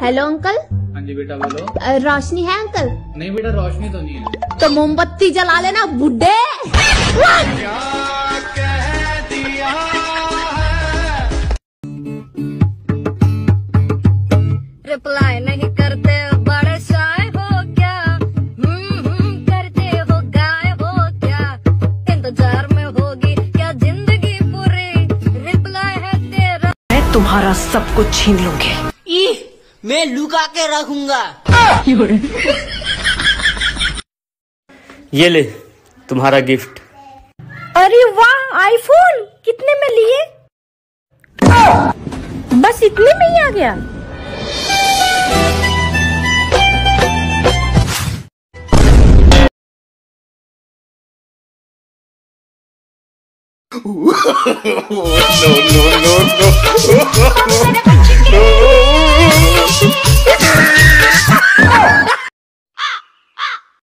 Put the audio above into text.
Hello uncle हाँ जी बेटा बोलो। रोशनी है अंकल नहीं बेटा रोशनी तो नहीं है। तो मोमबत्ती जला लेना बुड्ढे रिप्लाई नहीं करते बड़े शाय हो क्या? हम्म हम्म करते हो गाय हो क्या? इंतज़ार में होगी क्या ज़िंदगी पूरी? रिप्लाई है तेरा। मैं तुम्हारा सब कुछ छीन लूँगी। ई मैं लुका के रखूँगा। ये ले तुम्हारा गिफ्ट। अरे वाह आईफोन कितने में लिए? बस इतने में ही आ गया। No, no, no, no.